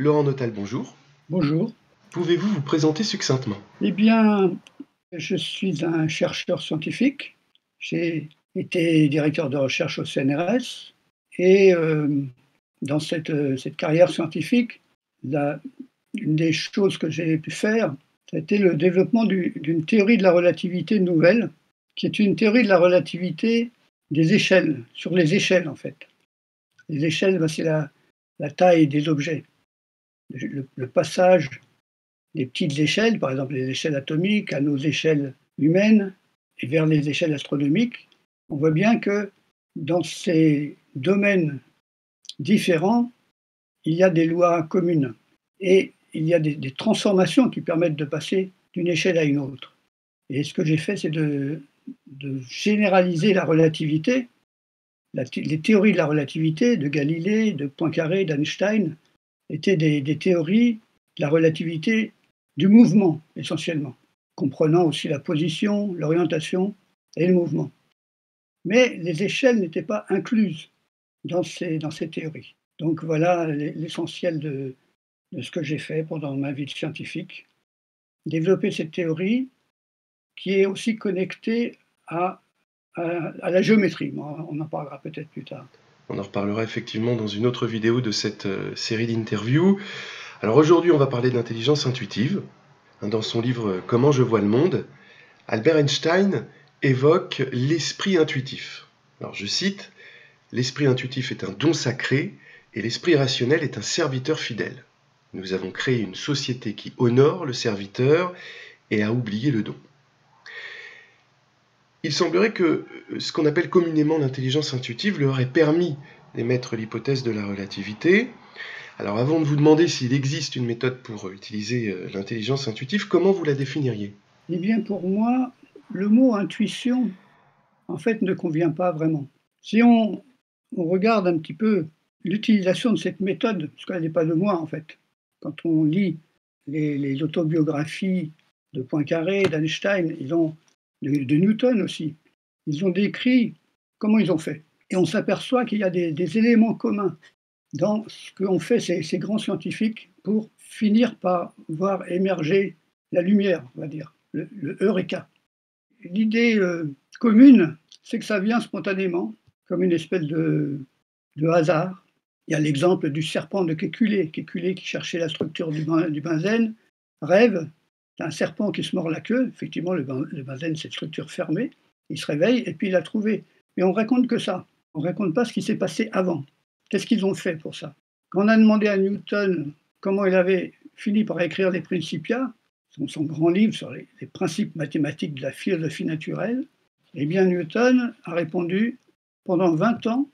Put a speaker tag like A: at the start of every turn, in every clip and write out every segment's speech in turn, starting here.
A: Laurent Notal, bonjour.
B: Bonjour.
A: Pouvez-vous vous présenter succinctement?
B: Eh bien, je suis un chercheur scientifique. J'ai été directeur de recherche au CNRS et euh, dans cette, cette, carrière scientifique, la, une des choses que j'ai pu faire, c'était le développement d'une théorie de la relativité nouvelle, qui est une théorie de la relativité des échelles, sur les échelles en fait. Les échelles, ben, c'est la, la, taille des objets. Le, passage des petites échelles, par exemple les échelles atomiques, à nos échelles humaines et vers les échelles astronomiques, on voit bien que dans ces domaines différents, il y a des lois communes et il y a des, transformations qui permettent de passer d'une échelle à une autre. Et ce que j'ai fait, c'est de, généraliser la relativité, la, les théories de la relativité de Galilée, de Poincaré, d'Einstein, étaient des, théories de la relativité du mouvement essentiellement, comprenant aussi la position, l'orientation et le mouvement. Mais les échelles n'étaient pas incluses dans ces, dans ces théories. Donc voilà l'essentiel de, ce que j'ai fait pendant ma vie scientifique, développer cette théorie qui est aussi connecté à, à, à la géométrie. On en parlera peut-être plus tard.
A: On en reparlera effectivement dans une autre vidéo de cette euh, série d'interviews. Alors aujourd'hui, on va parler d'intelligence intuitive. Dans son livre Comment je vois le monde, Albert Einstein évoque l'esprit intuitif. Alors je cite, L'esprit intuitif est un don sacré et l'esprit rationnel est un serviteur fidèle. Nous avons créé une société qui honore le serviteur et a oublié le don. Il semblerait que euh, ce qu'on appelle communément l'intelligence intuitive leur ait permis d'émettre l'hypothèse de la relativité. Alors avant de vous demander s'il existe une méthode pour utiliser euh, l'intelligence intuitive, comment vous la définiriez?
B: Eh bien pour moi, le mot intuition, en fait, ne convient pas vraiment. Si on, on regarde un petit peu l'utilisation de cette méthode, parce qu'elle n'est pas de moi en fait, quand on lit les, les autobiographies de Poincaré, d'Einstein, ils ont de, Newton aussi. Ils ont décrit comment ils ont fait. Et on s'aperçoit qu'il y a des, éléments communs dans ce qu'ont fait ces, grands scientifiques pour finir par voir émerger la lumière, on va dire, le, Eureka. L'idée euh, commune, c'est que ça vient spontanément, comme une espèce de, de hasard. Il y a l'exemple du serpent de Kekulé, Kekulé qui cherchait la structure du benzène, rêve un serpent qui se mord la queue, effectivement, le, le benzène, c'est une structure fermée, il se réveille et puis il l'a trouvé. Mais on raconte que ça. On raconte pas ce qui s'est passé avant. Qu'est-ce qu'ils ont fait pour ça? Quand on a demandé à Newton comment il avait fini par écrire les Principia, son, grand livre sur les, principes mathématiques de la philosophie naturelle, eh bien Newton a répondu pendant 20 ans,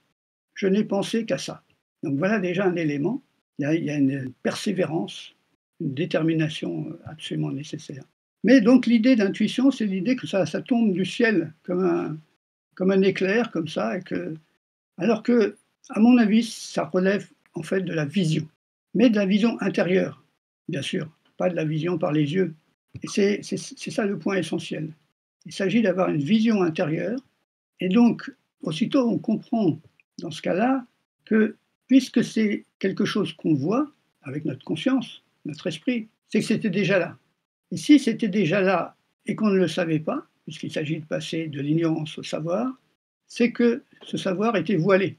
B: je n'ai pensé qu'à ça. Donc voilà déjà un élément. A, il y a une persévérance une détermination absolument nécessaire. Mais donc l'idée d'intuition, c'est l'idée que ça, ça, tombe du ciel comme un, comme un éclair, comme ça, et que, alors que, à mon avis, ça relève en fait de la vision, mais de la vision intérieure, bien sûr, pas de la vision par les yeux. Et c'est ça le point essentiel. Il s'agit d'avoir une vision intérieure, et donc, aussitôt, on comprend dans ce cas-là que, puisque c'est quelque chose qu'on voit avec notre conscience, notre esprit, c'est que c'était déjà là. Et si c'était déjà là et qu'on ne le savait pas, puisqu'il s'agit de passer de l'ignorance au savoir, c'est que ce savoir était voilé.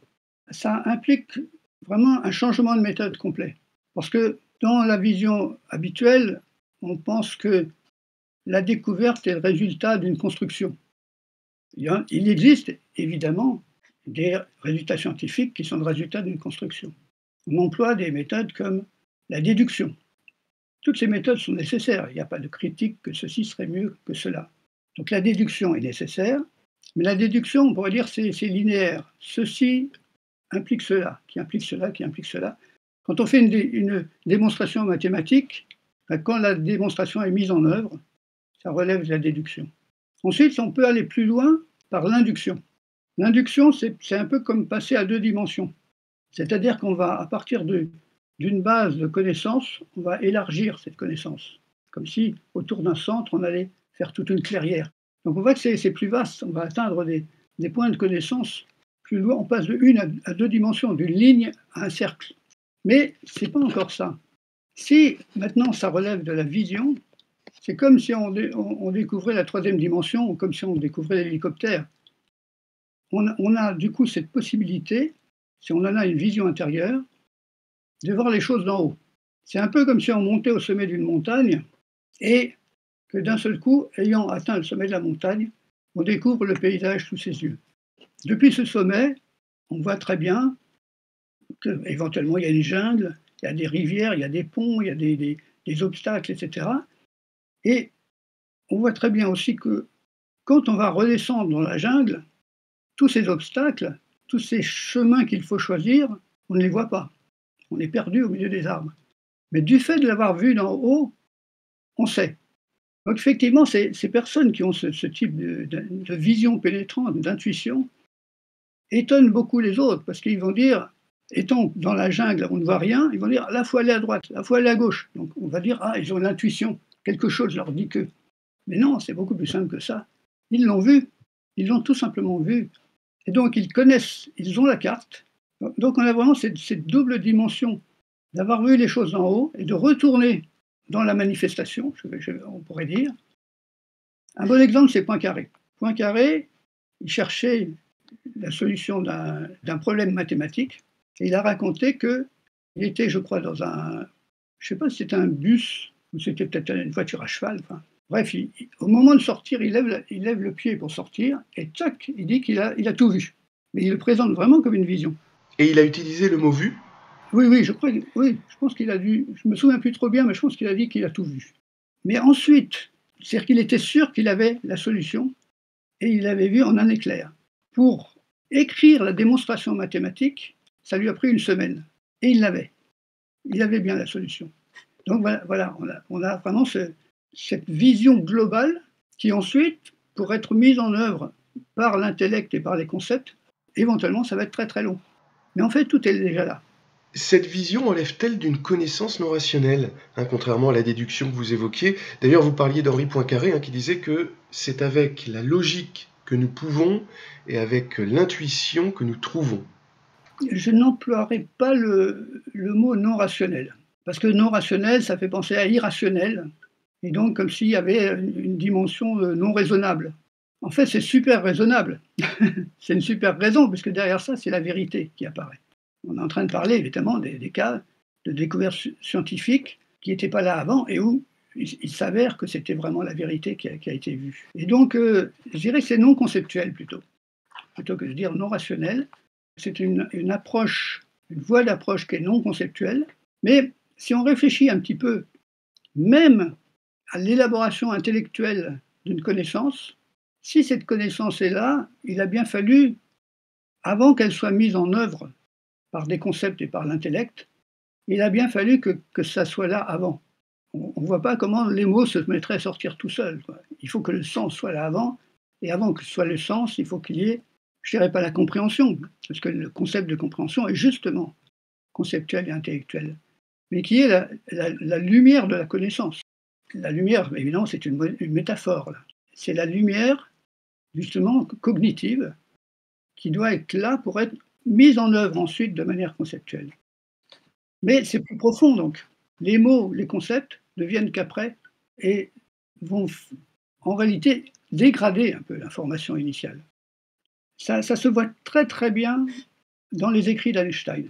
B: Ça implique vraiment un changement de méthode complet. Parce que dans la vision habituelle, on pense que la découverte est le résultat d'une construction. Il existe évidemment des résultats scientifiques qui sont le résultat d'une construction. On emploie des méthodes comme la déduction. Toutes ces méthodes sont nécessaires. Il n'y a pas de critique que ceci serait mieux que cela. Donc la déduction est nécessaire, mais la déduction, on pourrait dire, c'est linéaire. Ceci implique cela, qui implique cela, qui implique cela. Quand on fait une, démonstration mathématique, ben, quand la démonstration est mise en œuvre, ça relève de la déduction. Ensuite, on peut aller plus loin par l'induction. L'induction, c'est un peu comme passer à deux dimensions. C'est-à-dire qu'on va, à partir de, d'une base de connaissances, on va élargir cette connaissance, comme si autour d'un centre, on allait faire toute une clairière. Donc on voit que c'est plus vaste, on va atteindre des, points de connaissance plus loin, on passe de une à deux dimensions, d'une ligne à un cercle. Mais ce n'est pas encore ça. Si maintenant ça relève de la vision, c'est comme si on, découvrait la troisième dimension, comme si on découvrait l'hélicoptère. On, a du coup cette possibilité, si on en a une vision intérieure, de voir les choses d'en haut. C'est un peu comme si on montait au sommet d'une montagne et que d'un seul coup, ayant atteint le sommet de la montagne, on découvre le paysage sous ses yeux. Depuis ce sommet, on voit très bien qu'éventuellement il y a une jungle, il y a des rivières, il y a des ponts, il y a des, obstacles, etc. Et on voit très bien aussi que quand on va redescendre dans la jungle, tous ces obstacles, tous ces chemins qu'il faut choisir, on ne les voit pas. On est perdu au milieu des arbres. Mais du fait de l'avoir vu d'en haut, on sait. Donc effectivement, ces, personnes qui ont ce, type de, vision pénétrante, d'intuition, étonnent beaucoup les autres, parce qu'ils vont dire, étant dans la jungle, on ne voit rien, ils vont dire, la fois aller à droite, la fois aller à gauche. Donc on va dire, ah, ils ont l'intuition, quelque chose leur dit que. Mais non, c'est beaucoup plus simple que ça. Ils l'ont vu, ils l'ont tout simplement vu. Et donc ils connaissent, ils ont la carte. Donc on a vraiment cette, double dimension d'avoir vu les choses en haut et de retourner dans la manifestation, on pourrait dire. Un bon exemple, c'est Poincaré. Poincaré, il cherchait la solution d'un problème mathématique et il a raconté qu'il était, je crois, dans un, je ne sais pas si c'était un bus ou c'était peut-être une voiture à cheval. bref, au moment de sortir, il lève, il le pied pour sortir et tac, il dit qu'il il a tout vu. Mais il le présente vraiment comme une vision.
A: Et il a utilisé le mot vu?
B: Oui, oui, je crois, oui, je pense qu'il a dû, je me souviens plus trop bien, mais je pense qu'il a dit qu'il a tout vu. Mais ensuite, c'est-à-dire qu'il était sûr qu'il avait la solution et il l'avait vu en un éclair. Pour écrire la démonstration mathématique, ça lui a pris une semaine et il l'avait. Il avait bien la solution. Donc voilà, on, a, vraiment cette vision globale qui ensuite, pour être mise en œuvre par l'intellect et par les concepts, éventuellement, ça va être très très long. Mais en fait, tout est déjà là.
A: Cette vision enlève-t-elle d'une connaissance non rationnelle, hein, contrairement à la déduction que vous évoquiez? D'ailleurs, vous parliez d'Henri Poincaré hein, qui disait que c'est avec la logique que nous pouvons et avec l'intuition que nous trouvons.
B: Je n'emploierai pas le, mot non rationnel, parce que non rationnel, ça fait penser à irrationnel, et donc comme s'il y avait une dimension euh, non raisonnable. En fait, c'est super raisonnable. c'est une super raison, puisque derrière ça, c'est la vérité qui apparaît. On est en train de parler évidemment des, cas de découvertes scientifiques qui n'étaient pas là avant et où il, s'avère que c'était vraiment la vérité qui a, été vue. Et donc, euh, je dirais que c'est non conceptuel plutôt, plutôt que de dire non rationnel. C'est une, une approche, une voie d'approche qui est non conceptuelle, mais si on réfléchit un petit peu, même à l'élaboration intellectuelle d'une connaissance, si cette connaissance est là, il a bien fallu, avant qu'elle soit mise en œuvre par des concepts et par l'intellect, il a bien fallu que, ça soit là avant. On ne voit pas comment les mots se mettraient à sortir tout seuls. Il faut que le sens soit là avant, et avant que ce soit le sens, il faut qu'il y ait, je dirais pas la compréhension, parce que le concept de compréhension est justement conceptuel et intellectuel, mais qui est la, la, lumière de la connaissance. La lumière, évidemment, c'est une, métaphore. C'est la lumière, justement, cognitive, qui doit être là pour être mise en œuvre ensuite de manière conceptuelle. Mais c'est plus profond donc. Les mots, les concepts ne viennent qu'après et vont en réalité dégrader un peu l'information initiale. Ça, se voit très très bien dans les écrits d'Einstein.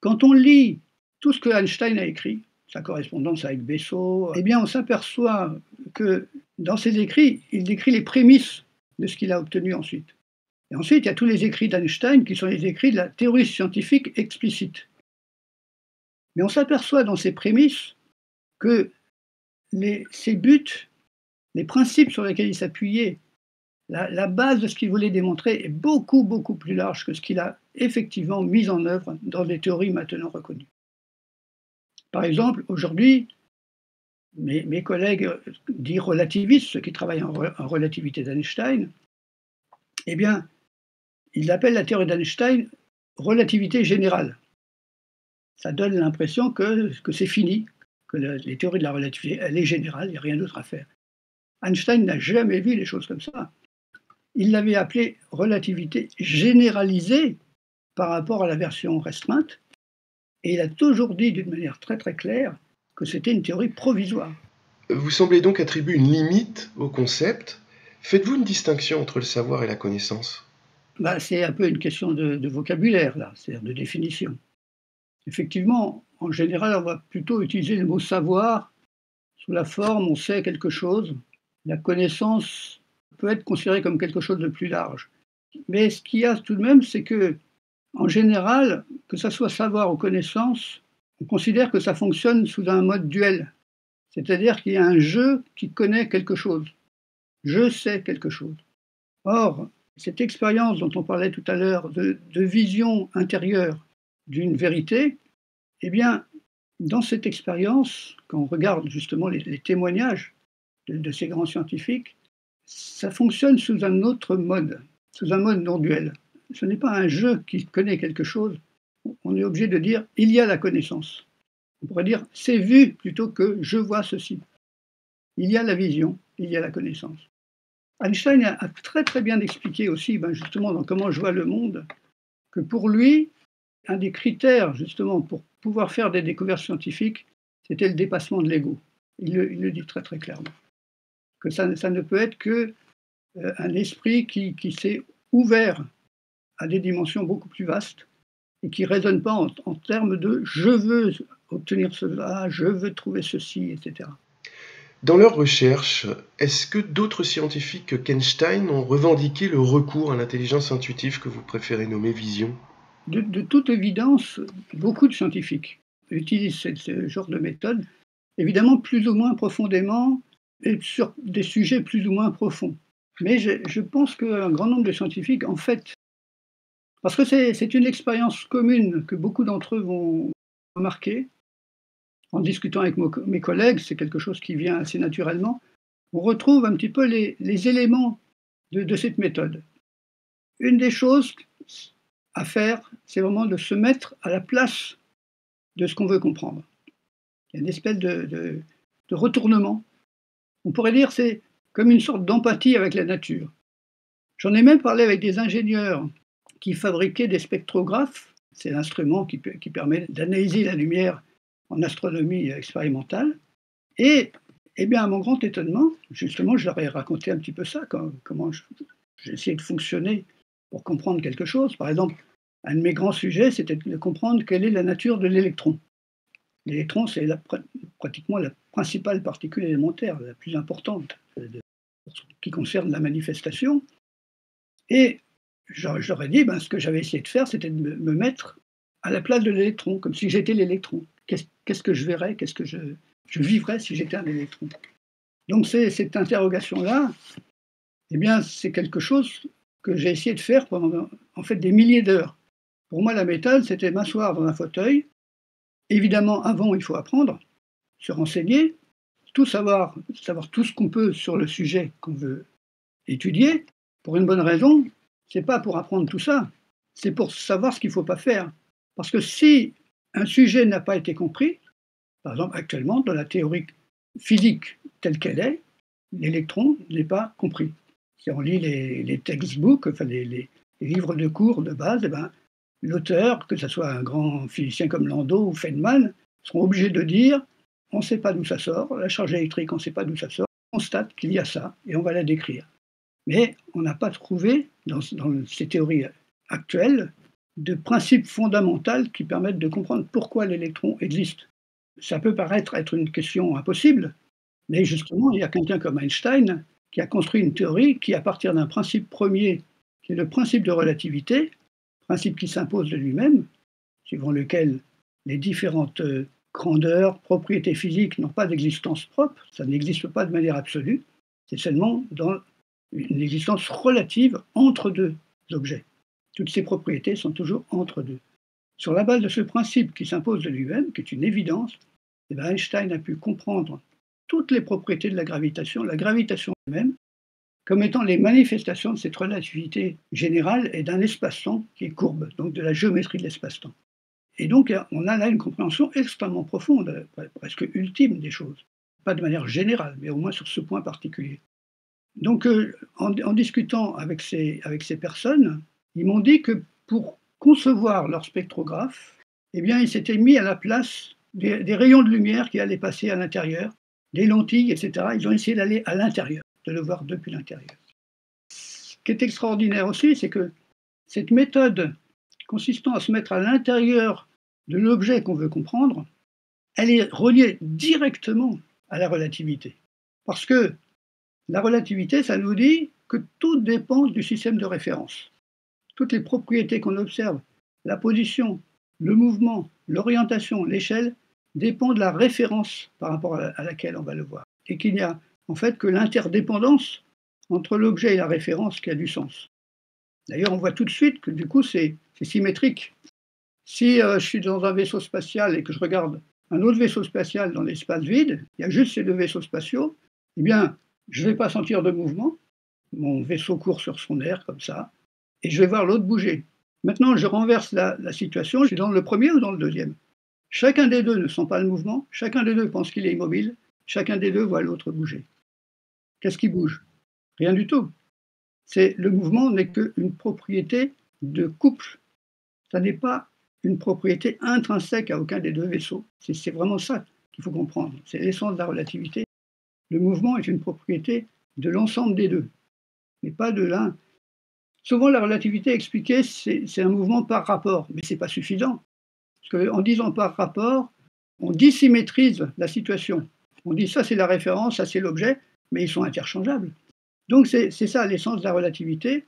B: Quand on lit tout ce que Einstein a écrit, sa correspondance avec Bessot, eh bien on s'aperçoit que dans ses écrits, il décrit les prémices de ce qu'il a obtenu ensuite. Et ensuite, il y a tous les écrits d'Einstein qui sont les écrits de la théorie scientifique explicite. Mais on s'aperçoit dans ces prémices que les, ses buts, les principes sur lesquels il s'appuyait, la, la, base de ce qu'il voulait démontrer est beaucoup, beaucoup plus large que ce qu'il a effectivement mis en œuvre dans des théories maintenant reconnues. Par exemple, aujourd'hui, mes, collègues dits relativistes, ceux qui travaillent en, relativité d'Einstein, eh bien, il appelle la théorie d'Einstein relativité générale. Ça donne l'impression que, c'est fini, que les théories de la relativité, elle est générale, il n'y a rien d'autre à faire. Einstein n'a jamais vu les choses comme ça. Il l'avait appelée relativité généralisée par rapport à la version restreinte, et il a toujours dit d'une manière très très claire que c'était une théorie provisoire.
A: Vous semblez donc attribuer une limite au concept. Faites-vous une distinction entre le savoir et la connaissance?
B: Bah, C'est un peu une question de, vocabulaire, là, c'est-à-dire de définition. Effectivement, en général, on va plutôt utiliser le mot savoir sous la forme on sait quelque chose. La connaissance peut être considérée comme quelque chose de plus large. Mais ce qu'il y a tout de même, c'est que, en général, que ce soit savoir ou connaissance, on considère que ça fonctionne sous un mode duel. C'est-à-dire qu'il y a un je qui connaît quelque chose. Je sais quelque chose. Or, cette expérience dont on parlait tout à l'heure de, vision intérieure d'une vérité, eh bien, dans cette expérience, quand on regarde justement les, témoignages de, ces grands scientifiques, ça fonctionne sous un autre mode, sous un mode non duel. Ce n'est pas un je qui connaît quelque chose. On est obligé de dire il y a la connaissance. On pourrait dire c'est vu plutôt que je vois ceci. Il y a la vision, il y a la connaissance. Einstein a très très bien expliqué aussi, ben, justement, dans Comment je vois le monde, que pour lui, un des critères justement pour pouvoir faire des découvertes scientifiques, c'était le dépassement de l'ego. Il, le dit très très clairement. Que ça, ne peut être que euh, un esprit qui, qui s'est ouvert à des dimensions beaucoup plus vastes et qui ne raisonne pas en, termes de je veux obtenir cela, je veux trouver ceci, etc.
A: Dans leurs recherches, est-ce que d'autres scientifiques que Kenstein ont revendiqué le recours à l'intelligence intuitive que vous préférez nommer vision?
B: De, toute évidence, beaucoup de scientifiques utilisent ce, genre de méthode, évidemment plus ou moins profondément et sur des sujets plus ou moins profonds. Mais je, je pense qu'un grand nombre de scientifiques, en fait, parce que c'est une expérience commune que beaucoup d'entre eux vont remarquer, en discutant avec mes collègues, c'est quelque chose qui vient assez naturellement, on retrouve un petit peu les, éléments de, cette méthode. Une des choses à faire, c'est vraiment de se mettre à la place de ce qu'on veut comprendre. Il y a une espèce de, de retournement. On pourrait dire c'est comme une sorte d'empathie avec la nature. J'en ai même parlé avec des ingénieurs qui fabriquaient des spectrographes. C'est l'instrument qui, permet d'analyser la lumière en astronomie expérimentale. Et, eh bien, à mon grand étonnement, justement, je leur ai raconté un petit peu ça, comment j'ai essayé de fonctionner pour comprendre quelque chose. Par exemple, un de mes grands sujets, c'était de comprendre quelle est la nature de l'électron. L'électron, c'est pratiquement la principale particule élémentaire, la plus importante, qui concerne la manifestation. Et j'aurais dit, ben, ce que j'avais essayé de faire, c'était de me mettre à la place de l'électron, comme si j'étais l'électron. Qu'est-ce que je verrais Qu'est-ce que je, je vivrais si j'étais un électron? Donc cette interrogation-là, eh bien, c'est quelque chose que j'ai essayé de faire pendant en fait des milliers d'heures. Pour moi, la méthode, c'était m'asseoir dans un fauteuil. Évidemment, avant, il faut apprendre, se renseigner, tout savoir, savoir tout ce qu'on peut sur le sujet qu'on veut étudier. Pour une bonne raison, c'est pas pour apprendre tout ça, c'est pour savoir ce qu'il ne faut pas faire. Parce que si un sujet n'a pas été compris, par exemple actuellement dans la théorie physique telle qu'elle est, l'électron n'est pas compris. Si on lit les, textbooks, enfin les, livres de cours de base, eh ben, l'auteur, que ce soit un grand physicien comme Landau ou Feynman, seront obligés de dire on ne sait pas d'où ça sort, la charge électrique, on ne sait pas d'où ça sort, on constate qu'il y a ça et on va la décrire. Mais on n'a pas trouvé, dans, ces théories actuelles, de principes fondamentaux qui permettent de comprendre pourquoi l'électron existe. Ça peut paraître être une question impossible, mais justement, il y a quelqu'un comme Einstein qui a construit une théorie qui, à partir d'un principe premier, qui est le principe de relativité, principe qui s'impose de lui-même, suivant lequel les différentes grandeurs, propriétés physiques n'ont pas d'existence propre, ça n'existe pas de manière absolue, c'est seulement dans une existence relative entre deux objets. Toutes ces propriétés sont toujours entre deux. Sur la base de ce principe qui s'impose de lui-même, qui est une évidence, eh ben, Einstein a pu comprendre toutes les propriétés de la gravitation, la gravitation elle-même, comme étant les manifestations de cette relativité générale et d'un espace-temps qui est courbe, donc de la géométrie de l'espace-temps. Et donc, on a là une compréhension extrêmement profonde, presque ultime des choses. Pas de manière générale, mais au moins sur ce point particulier. Donc, euh, en, discutant avec ces, avec ces personnes, ils m'ont dit que pour concevoir leur spectrographe, eh bien, ils s'étaient mis à la place des, rayons de lumière qui allaient passer à l'intérieur, des lentilles, etc. Ils ont essayé d'aller à l'intérieur, de le voir depuis l'intérieur. Ce qui est extraordinaire aussi, c'est que cette méthode consistant à se mettre à l'intérieur de l'objet qu'on veut comprendre, elle est reliée directement à la relativité. Parce que la relativité, ça nous dit que tout dépend du système de référence. Toutes les propriétés qu'on observe, la position, le mouvement, l'orientation, l'échelle, dépendent de la référence par rapport à laquelle on va le voir. Et qu'il n'y a en fait que l'interdépendance entre l'objet et la référence qui a du sens. D'ailleurs, on voit tout de suite que du coup, c'est symétrique. Si euh, je suis dans un vaisseau spatial et que je regarde un autre vaisseau spatial dans l'espace vide, il y a juste ces deux vaisseaux spatiaux, eh bien, je ne vais pas sentir de mouvement. Mon vaisseau court sur son air comme ça, et je vais voir l'autre bouger. Maintenant, je renverse la, situation, je suis dans le premier ou dans le deuxième? Chacun des deux ne sent pas le mouvement, chacun des deux pense qu'il est immobile, chacun des deux voit l'autre bouger. Qu'est-ce qui bouge? Rien du tout. Le mouvement n'est qu'une propriété de couple. Ça n'est pas une propriété intrinsèque à aucun des deux vaisseaux. C'est vraiment ça qu'il faut comprendre. C'est l'essence de la relativité. Le mouvement est une propriété de l'ensemble des deux, mais pas de l'un. Souvent, la relativité expliquée, c'est un mouvement par rapport, mais ce n'est pas suffisant. Parce qu'en disant par rapport, on dissymétrise la situation. On dit ça c'est la référence, ça c'est l'objet, mais ils sont interchangeables. Donc c'est ça l'essence de la relativité.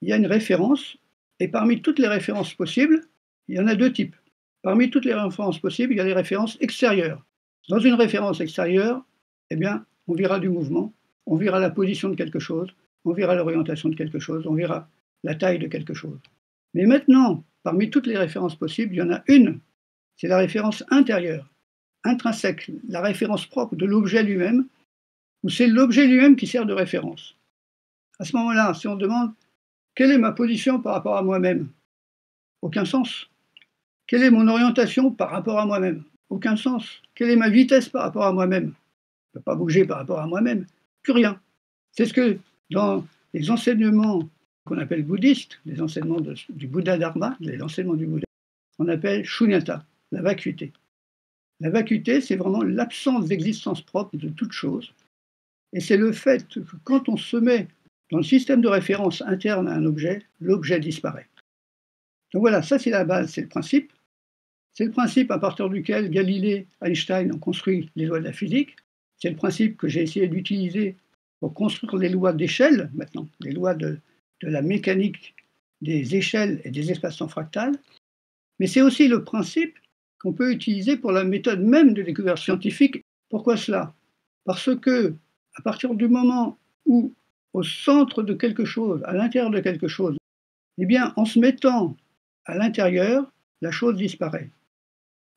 B: Il y a une référence, et parmi toutes les références possibles, il y en a deux types. Parmi toutes les références possibles, il y a les références extérieures. Dans une référence extérieure, eh bien, on verra du mouvement, on verra la position de quelque chose, on verra l'orientation de quelque chose, on verra la taille de quelque chose. Mais maintenant, parmi toutes les références possibles, il y en a une, c'est la référence intérieure, intrinsèque, la référence propre de l'objet lui-même, où c'est l'objet lui-même qui sert de référence. À ce moment-là, si on demande quelle est ma position par rapport à moi-même, aucun sens. Quelle est mon orientation par rapport à moi-même? Aucun sens. Quelle est ma vitesse par rapport à moi-même? Ne pas bouger par rapport à moi-même. Plus rien. C'est ce que dans les enseignements qu'on appelle bouddhistes, les enseignements du Bouddha Dharma, les enseignements du Bouddha, on appelle shunyata, la vacuité. La vacuité, c'est vraiment l'absence d'existence propre de toute chose. Et c'est le fait que quand on se met dans le système de référence interne à un objet, l'objet disparaît. Donc voilà, ça c'est la base, c'est le principe. C'est le principe à partir duquel Galilée, Einstein ont construit les lois de la physique. C'est le principe que j'ai essayé d'utiliser pour construire les lois d'échelle, maintenant, les lois de, la mécanique des échelles et des espaces-temps fractales. Mais c'est aussi le principe qu'on peut utiliser pour la méthode même de découverte scientifique. Pourquoi cela? Parce que, à partir du moment où, au centre de quelque chose, à l'intérieur de quelque chose, eh bien, en se mettant à l'intérieur, la chose disparaît.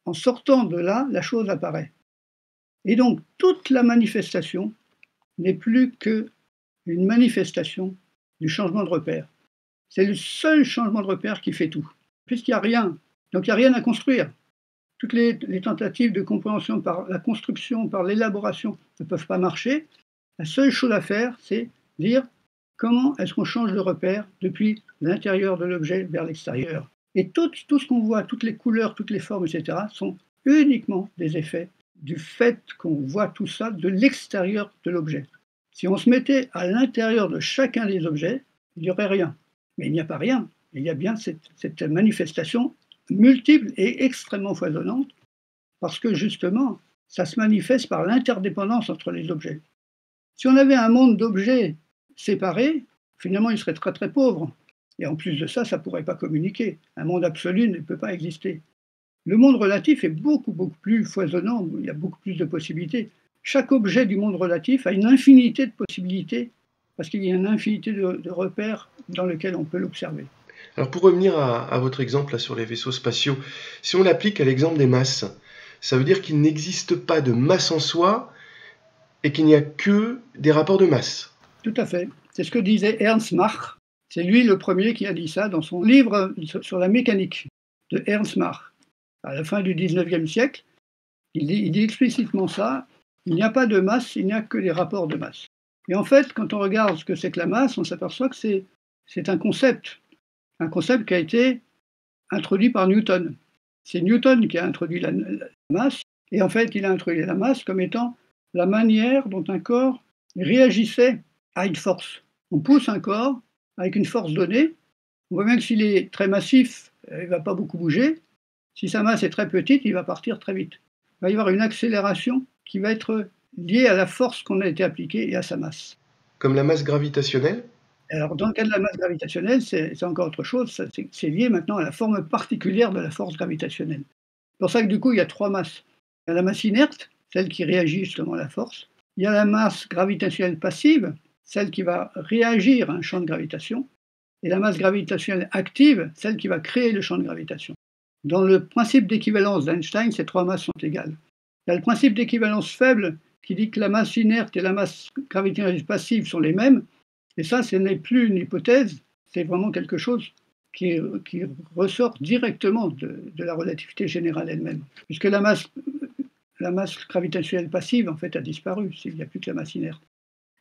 B: En sortant de là, la chose apparaît. Et donc, toute la manifestation n'est plus qu'une manifestation du changement de repère. C'est le seul changement de repère qui fait tout, puisqu'il n'y a rien. Donc, il n'y a rien à construire. Toutes les, tentatives de compréhension par la construction, par l'élaboration, ne peuvent pas marcher. La seule chose à faire, c'est dire comment est-ce qu'on change de repère depuis l'intérieur de l'objet vers l'extérieur. Et tout ce qu'on voit, toutes les couleurs, toutes les formes, etc., sont uniquement des effets du fait qu'on voit tout ça de l'extérieur de l'objet. Si on se mettait à l'intérieur de chacun des objets, il n'y aurait rien. Mais il n'y a pas rien. Il y a bien cette, manifestation multiple et extrêmement foisonnante, parce que justement, ça se manifeste par l'interdépendance entre les objets. Si on avait un monde d'objets séparés, finalement, il serait très très pauvre. Et en plus de ça, ça ne pourrait pas communiquer. Un monde absolu ne peut pas exister. Le monde relatif est beaucoup, beaucoup plus foisonnant, il y a beaucoup plus de possibilités. Chaque objet du monde relatif a une infinité de possibilités, parce qu'il y a une infinité de, repères dans lesquels on peut l'observer.
A: Alors pour revenir à, votre exemple sur les vaisseaux spatiaux, si on l'applique à l'exemple des masses, ça veut dire qu'il n'existe pas de masse en soi et qu'il n'y a que des rapports de masse.
B: Tout à fait. C'est ce que disait Ernst Mach c'est lui le premier qui a dit ça dans son livre sur la mécanique de Ernst Mach. À la fin du 19e siècle, il dit, explicitement ça, il n'y a pas de masse, il n'y a que des rapports de masse. Et en fait, quand on regarde ce que c'est que la masse, on s'aperçoit que c'est un concept, un concept qui a été introduit par Newton. C'est Newton qui a introduit masse. Et en fait, il a introduit la masse comme étant la manière dont un corps réagissait à une force. On pousse un corps avec une force donnée. On voit bien que s'il est très massif, il ne va pas beaucoup bouger. Si sa masse est très petite, il va partir très vite. Il va y avoir une accélération qui va être liée à la force qu'on a été appliquée et à sa masse.
A: Comme la masse gravitationnelle?
B: Alors, dans le cas de la masse gravitationnelle, c'est encore autre chose. C'est lié maintenant à la forme particulière de la force gravitationnelle. C'est pour ça que du coup, il y a trois masses. Il y a la masse inerte, celle qui réagit justement à la force. Il y a la masse gravitationnelle passive, celle qui va réagir à un champ de gravitation. Et la masse gravitationnelle active, celle qui va créer le champ de gravitation. Dans le principe d'équivalence d'Einstein, ces trois masses sont égales. Il y a le principe d'équivalence faible qui dit que la masse inerte et la masse gravitationnelle passive sont les mêmes. Et ça, ce n'est plus une hypothèse, c'est vraiment quelque chose qui, ressort directement de, la relativité générale elle-même. Puisque la masse la masse gravitationnelle passive, en fait, a disparu. Il n'y a plus que la masse inerte.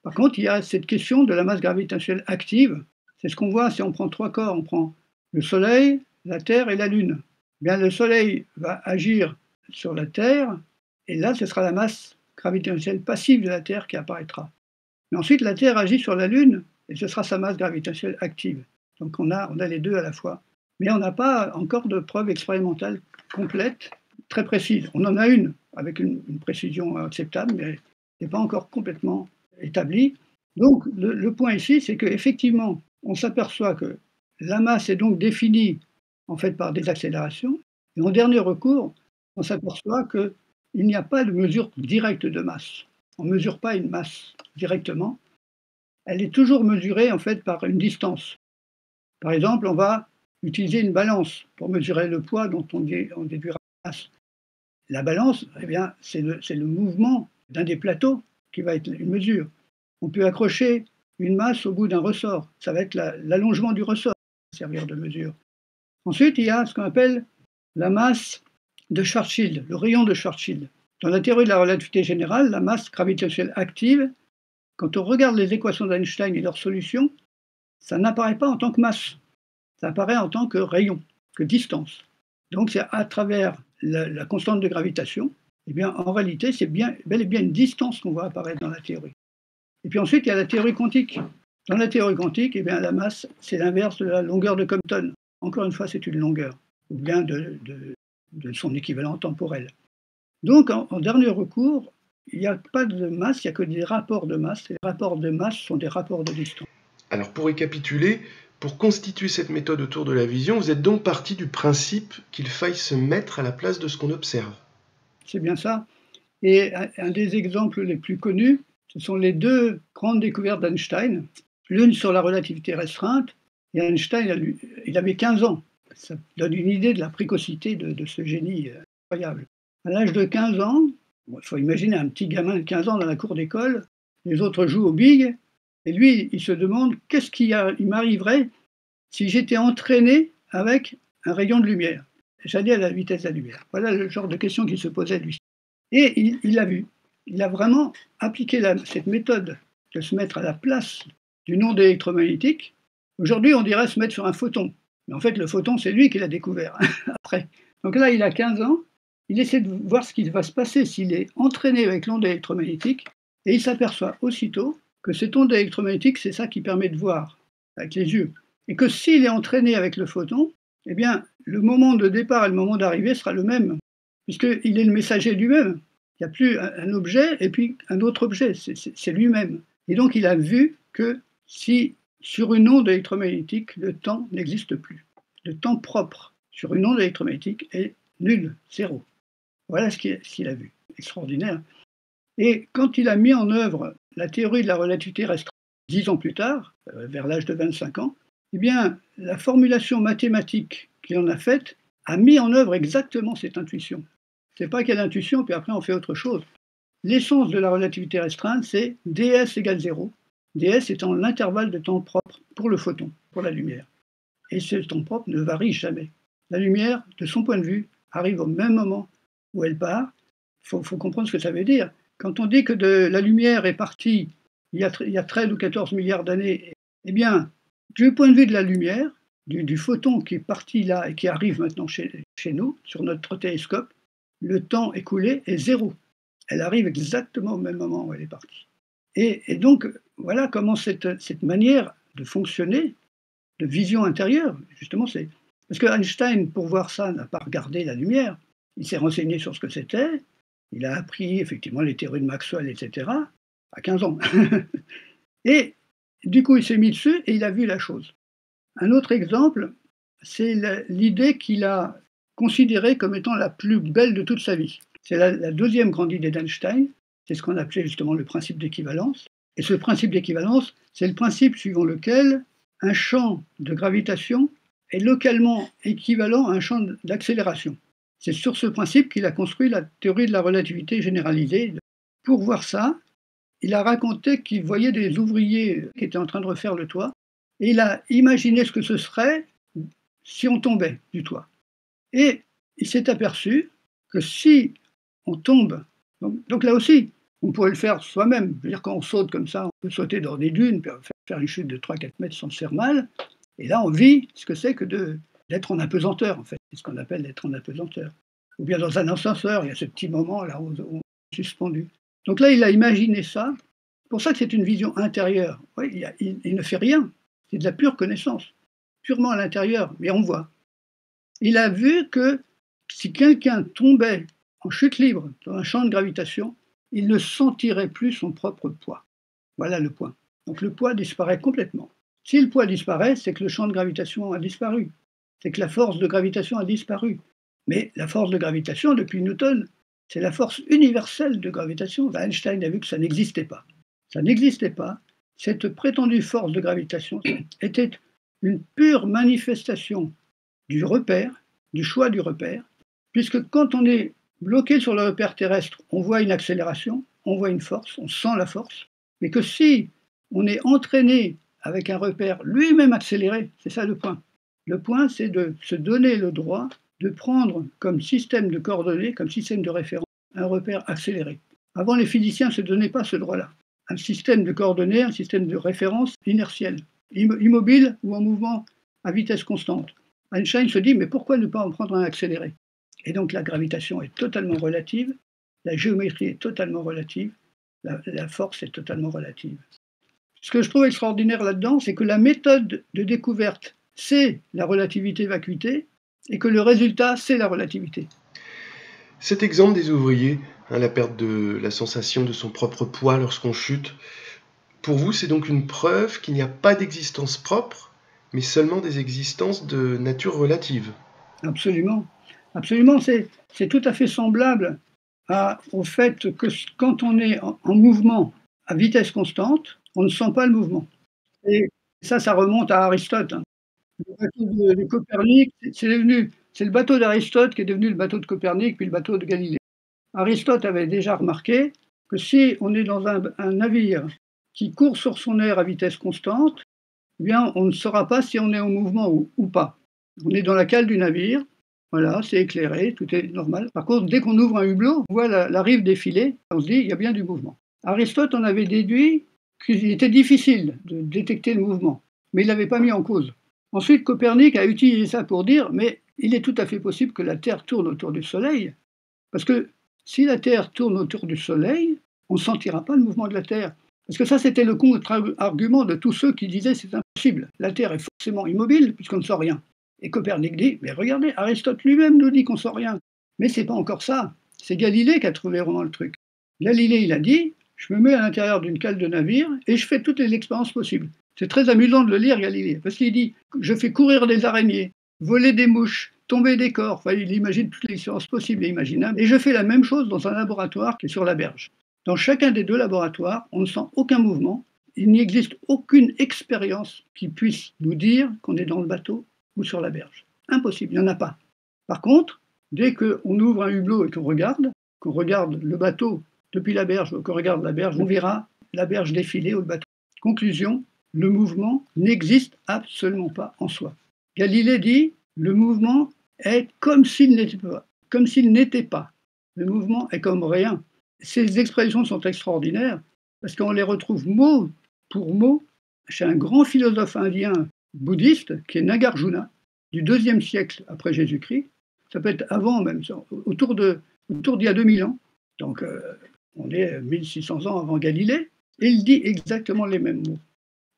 B: Par contre, il y a cette question de la masse gravitationnelle active. C'est ce qu'on voit si on prend trois corps. On prend le Soleil, la Terre et la Lune. Eh bien, le Soleil va agir sur la Terre, et là, ce sera la masse gravitationnelle passive de la Terre qui apparaîtra. Mais ensuite, la Terre agit sur la Lune, et ce sera sa masse gravitationnelle active. Donc on a, on a les deux à la fois. Mais on n'a pas encore de preuve expérimentale complète, très précise. On en a une, avec une, précision acceptable, mais n'est pas encore complètement établi. Donc le, point ici, c'est qu'effectivement, on s'aperçoit que la masse est donc définie en fait par des accélérations, et en dernier recours, on s'aperçoit qu'il n'y a pas de mesure directe de masse. On ne mesure pas une masse directement. Elle est toujours mesurée en fait par une distance. Par exemple, on va utiliser une balance pour mesurer le poids dont on, déduira la masse. La balance, eh bien, c'est le, mouvement d'un des plateaux qui va être une mesure. On peut accrocher une masse au bout d'un ressort. Ça va être l'allongement du ressort qui va servir de mesure. Ensuite, il y a ce qu'on appelle la masse de Schwarzschild, le rayon de Schwarzschild. Dans la théorie de la relativité générale, la masse gravitationnelle active, quand on regarde les équations d'Einstein et leurs solutions, ça n'apparaît pas en tant que masse, ça apparaît en tant que rayon, que distance. Donc c'est à travers la, constante de gravitation, eh bien, en réalité, c'est bien, bel et bien une distance qu'on voit apparaître dans la théorie. Et puis ensuite, il y a la théorie quantique. Dans la théorie quantique, eh bien, la masse, c'est l'inverse de la longueur de Compton. Encore une fois, c'est une longueur, ou bien de, son équivalent temporel. Donc, en, en dernier recours, il n'y a pas de masse, il n'y a que des rapports de masse. Les rapports de masse sont des rapports de distance.
A: Alors, pour récapituler, pour constituer cette méthode autour de la vision, vous êtes donc parti du principe qu'il faille se mettre à la place de ce qu'on observe.
B: C'est bien ça. Et un des exemples les plus connus, ce sont les deux grandes découvertes d'Einstein, l'une sur la relativité restreinte, et Einstein, il avait 15 ans. Ça donne une idée de la précocité de, ce génie euh, incroyable. À l'âge de 15 ans, il faut imaginer un petit gamin de 15 ans dans la cour d'école, les autres jouent au big, et lui, il se demande qu'est-ce qui m'arriverait si j'étais entraîné avec un rayon de lumière. À la vitesse de la lumière. Voilà le genre de question qu'il se posait lui. Et il l'a vu. Il a vraiment appliqué cette méthode de se mettre à la place d'une onde électromagnétique. Aujourd'hui, on dirait se mettre sur un photon. Mais en fait, le photon, c'est lui qui l'a découvert après. Donc là, il a 15 ans. Il essaie de voir ce qui va se passer s'il est entraîné avec l'onde électromagnétique. Et il s'aperçoit aussitôt que cette onde électromagnétique, c'est ça qui permet de voir avec les yeux. Et que s'il est entraîné avec le photon, eh bien, le moment de départ et le moment d'arrivée sera le même, puisqu'il est le messager lui-même. Il n'y a plus un objet et puis un autre objet, c'est lui-même. Et donc, il a vu que si sur une onde électromagnétique, le temps n'existe plus. Le temps propre sur une onde électromagnétique est nul, zéro. Voilà ce qu'il a vu. Extraordinaire. Et quand il a mis en œuvre la théorie de la relativité restreinte dix ans plus tard, euh, vers l'âge de 25 ans, eh bien, la formulation mathématique qu'il en a faite a mis en œuvre exactement cette intuition. C'est pas quelle intuition, puis après on fait autre chose. L'essence de la relativité restreinte, c'est ds égale 0, ds étant l'intervalle de temps propre pour le photon, pour la lumière. Et ce temps propre ne varie jamais. La lumière, de son point de vue, arrive au même moment où elle part. Il faut, comprendre ce que ça veut dire. Quand on dit que la lumière est partie il y, a, il y 13 ou 14 milliards d'années, eh bien, du point de vue de la lumière, du, photon qui est parti là et qui arrive maintenant chez, nous, sur notre télescope, le temps écoulé est zéro. Elle arrive exactement au même moment où elle est partie. Et, donc, voilà comment cette, cette, manière de fonctionner, de vision intérieure, justement, c'est. Parce que Einstein, pour voir ça, n'a pas regardé la lumière. Il s'est renseigné sur ce que c'était. Il a appris effectivement les théories de Maxwell, etc., à 15 ans. et du coup, il s'est mis dessus et il a vu la chose. Un autre exemple, c'est l'idée qu'il a considérée comme étant la plus belle de toute sa vie. C'est la, deuxième grande idée d'Einstein, c'est ce qu'on appelait justement le principe d'équivalence. Et ce principe d'équivalence, c'est le principe suivant lequel un champ de gravitation est localement équivalent à un champ d'accélération. C'est sur ce principe qu'il a construit la théorie de la relativité généralisée. Pour voir ça, il a raconté qu'il voyait des ouvriers qui étaient en train de refaire le toit, et il a imaginé ce que ce serait si on tombait du toit. Et il s'est aperçu que si on tombe, donc, là aussi, on pourrait le faire soi-même. dire quand on saute comme ça, on peut sauter dans des dunes, faire une chute de 3-4 mètres sans se faire mal. Et là, on vit ce que c'est que d'être en apesanteur, en fait. C'est ce qu'on appelle d'être en apesanteur. Ou bien dans un ascenseur, il y a ce petit moment là où on est suspendu. Donc là, il a imaginé ça. C'est pour ça que c'est une vision intérieure. il, ne fait rien. C'est de la pure connaissance, purement à l'intérieur, mais on voit. Il a vu que si quelqu'un tombait en chute libre dans un champ de gravitation, il ne sentirait plus son propre poids. Voilà le point. Donc le poids disparaît complètement. Si le poids disparaît, c'est que le champ de gravitation a disparu. C'est que la force de gravitation a disparu. Mais la force de gravitation, depuis Newton, c'est la force universelle de gravitation. Einstein a vu que ça n'existait pas. Ça n'existait pas. Cette prétendue force de gravitation était une pure manifestation du repère, du choix du repère, puisque quand on est bloqué sur le repère terrestre, on voit une accélération, on voit une force, on sent la force, mais que si on est entraîné avec un repère lui-même accéléré, c'est ça le point. Le point, c'est de se donner le droit de prendre comme système de coordonnées, comme système de référence, un repère accéléré. Avant, les physiciens ne se donnaient pas ce droit-là. Un système de coordonnées, un système de référence inertiel, immobile ou en mouvement à vitesse constante. Einstein se dit, mais pourquoi ne pas en prendre un accéléré? Et donc la gravitation est totalement relative, la géométrie est totalement relative, la, la force est totalement relative. Ce que je trouve extraordinaire là-dedans, c'est que la méthode de découverte, c'est la relativité-vacuité, et que le résultat, c'est la relativité.
A: Cet exemple des ouvriers, hein, la perte de la sensation de son propre poids lorsqu'on chute, pour vous, c'est donc une preuve qu'il n'y a pas d'existence propre, mais seulement des existences de nature relative.
B: Absolument. Absolument, c'est, tout à fait semblable au fait que quand on est en, mouvement à vitesse constante, on ne sent pas le mouvement. Et ça, ça remonte à Aristote. Le bateau de, Copernic, c'est devenu, c'est le bateau d'Aristote qui est devenu le bateau de Copernic, puis le bateau de Galilée. Aristote avait déjà remarqué que si on est dans un, navire qui court sur son air à vitesse constante, eh bien, on ne saura pas si on est en mouvement ou, pas. On est dans la cale du navire, voilà, c'est éclairé, tout est normal. Par contre, dès qu'on ouvre un hublot, on voit la, rive défiler, on se dit, il y a bien du mouvement. Aristote en avait déduit qu'il était difficile de détecter le mouvement, mais il ne l'avait pas mis en cause. Ensuite, Copernic a utilisé ça pour dire, mais il est tout à fait possible que la Terre tourne autour du Soleil, parce que si la Terre tourne autour du Soleil, on ne sentira pas le mouvement de la Terre. Parce que ça, c'était le contre-argument de tous ceux qui disaient c'est impossible. La Terre est forcément immobile puisqu'on ne sent rien. Et Copernic dit, mais regardez, Aristote lui-même nous dit qu'on sent rien. Mais c'est pas encore ça. C'est Galilée qui a trouvé vraiment le truc. Galilée, il a dit, je me mets à l'intérieur d'une cale de navire et je fais toutes les expériences possibles. C'est très amusant de le lire, Galilée, parce qu'il dit Je fais courir des araignées, voler des mouches, tomber des corps. Il imagine toutes les sciences possibles et imaginables. Et je fais la même chose dans un laboratoire qui est sur la berge. Dans chacun des deux laboratoires, on ne sent aucun mouvement. Il n'existe aucune expérience qui puisse nous dire qu'on est dans le bateau ou sur la berge. Impossible, il n'y en a pas. Par contre, dès qu'on ouvre un hublot et qu'on regarde, qu'on regarde le bateau depuis la berge ou qu'on regarde la berge, on verra la berge défiler ou le bateau. Conclusion, le mouvement n'existe absolument pas en soi. Galilée dit le mouvement est comme s'il n'était pas. Comme s'il n'était pas. Le mouvement est comme rien. Ces expressions sont extraordinaires parce qu'on les retrouve mot pour mot chez un grand philosophe indien bouddhiste qui est Nagarjuna du deuxième siècle après Jésus-Christ. Ça peut être avant même, autour de autour d'il y a 2000 ans. Donc, euh, on est 1600 ans avant Galilée, et il dit exactement les mêmes mots.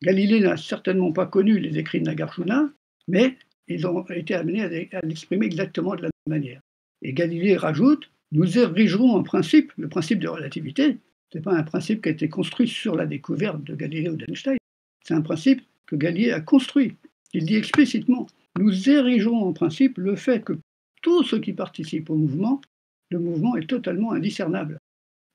B: Galilée n'a certainement pas connu les écrits de Nagarjuna, mais ils ont été amenés à l'exprimer exactement de la même manière. Et Galilée rajoute Nous érigerons en principe, le principe de relativité, ce n'est pas un principe qui a été construit sur la découverte de Galilée ou d'Einstein, c'est un principe que Galilée a construit. Il dit explicitement Nous érigeons en principe le fait que tous ceux qui participent au mouvement, le mouvement est totalement indiscernable.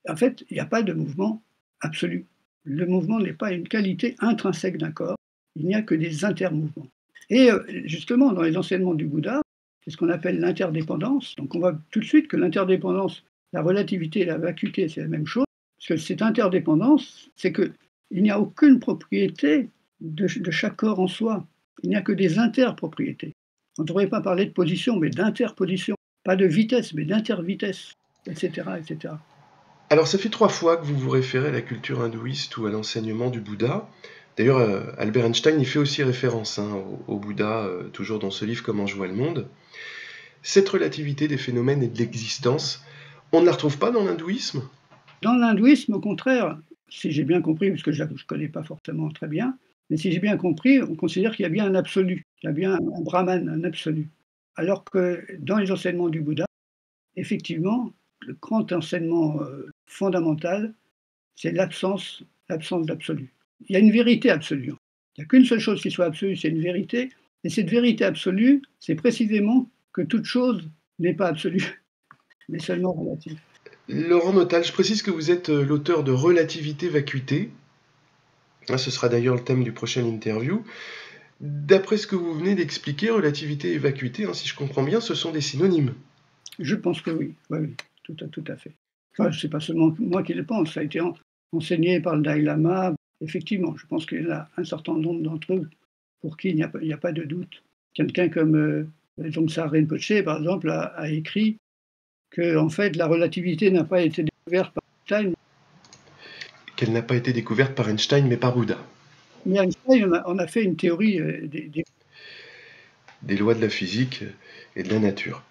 B: En fait, il n'y a pas de mouvement absolu. Le mouvement n'est pas une qualité intrinsèque d'un corps, il n'y a que des intermouvements. Et euh, justement, dans les enseignements du Bouddha, c'est ce qu'on appelle l'interdépendance. Donc on voit tout de suite que l'interdépendance, la relativité et la vacuité, c'est la même chose. Parce que cette interdépendance, c'est qu'il n'y a aucune propriété de, de, chaque corps en soi. Il n'y a que des interpropriétés. On ne devrait pas parler de position, mais d'interposition. Pas de vitesse, mais d'intervitesse, etc., etc.
A: Alors ça fait trois fois que vous vous référez à la culture hindouiste ou à l'enseignement du Bouddha. D'ailleurs, euh, Albert Einstein y fait aussi référence hein, au, Bouddha, euh, toujours dans ce livre Comment je vois le monde. Cette relativité des phénomènes et de l'existence, on ne la retrouve pas dans l'hindouisme?
B: Dans l'hindouisme, au contraire, si j'ai bien compris, parce que je ne connais pas forcément très bien, mais si j'ai bien compris, on considère qu'il y a bien un absolu, il y a bien un brahman, un absolu. Alors que dans les enseignements du Bouddha, effectivement, le grand enseignement euh, fondamental, c'est l'absence, l'absence d'absolu. Il y a une vérité absolue. Il n'y a qu'une seule chose qui soit absolue, c'est une vérité. Et cette vérité absolue, c'est précisément que toute chose n'est pas absolue, mais seulement relative.
A: Laurent Notal, je précise que vous êtes euh, l'auteur de Relativité Vacuité. Ah, ce sera d'ailleurs le thème du prochain interview. D'après ce que vous venez d'expliquer, relativité et vacuité, hein, si je comprends bien, ce sont des synonymes.
B: Je pense que oui, oui, tout, à, tout à fait. Enfin, ce n'est pas seulement moi qui le pense, ça a été enseigné par le Dalai Lama. Effectivement, je pense qu'il y a un certain nombre d'entre eux pour qui il n'y a, a, pas de doute. Quelqu'un comme euh, Longsa Rinpoche, par exemple, a, écrit que en fait, la relativité n'a pas été découverte par Einstein.
A: Qu'elle n'a pas été découverte par Einstein, mais par Bouddha.
B: Mais Einstein, on a, fait une théorie euh, des,
A: des lois de la physique et de la nature.